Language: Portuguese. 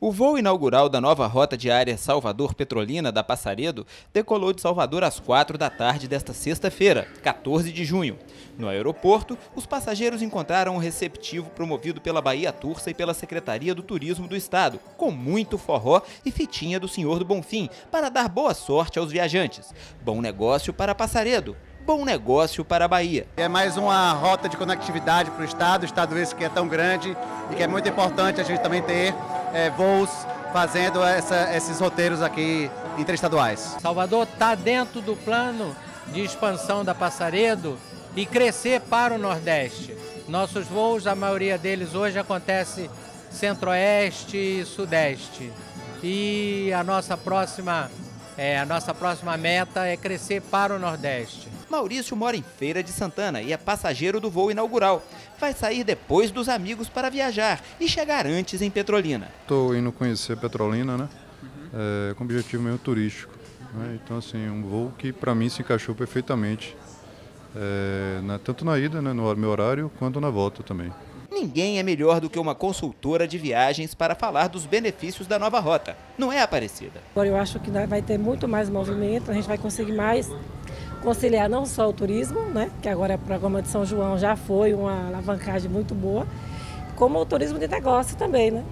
O voo inaugural da nova rota diária Salvador-Petrolina da Passaredo decolou de Salvador às 4 da tarde desta sexta-feira, 14 de junho. No aeroporto, os passageiros encontraram um receptivo promovido pela Bahia Tursa e pela Secretaria do Turismo do Estado, com muito forró e fitinha do Senhor do Bonfim, para dar boa sorte aos viajantes. Bom negócio para Passaredo, bom negócio para a Bahia. É mais uma rota de conectividade para o Estado, o Estado esse que é tão grande e que é muito importante a gente também ter é, voos fazendo essa, esses roteiros aqui interestaduais. Salvador está dentro do plano de expansão da Passaredo e crescer para o Nordeste. Nossos voos, a maioria deles hoje acontece Centro-Oeste e Sudeste. E a nossa próxima é, a nossa próxima meta é crescer para o Nordeste. Maurício mora em Feira de Santana e é passageiro do voo inaugural. Vai sair depois dos amigos para viajar e chegar antes em Petrolina. Estou indo conhecer Petrolina, né? Uhum. É, com objetivo meio turístico. Né? Então, assim, um voo que para mim se encaixou perfeitamente, é, na, tanto na ida, né, no meu horário, quanto na volta também. Ninguém é melhor do que uma consultora de viagens para falar dos benefícios da nova rota. Não é Aparecida? Agora eu acho que vai ter muito mais movimento, a gente vai conseguir mais conciliar não só o turismo, né, que agora o programa de São João já foi uma alavancagem muito boa, como o turismo de negócio também, né?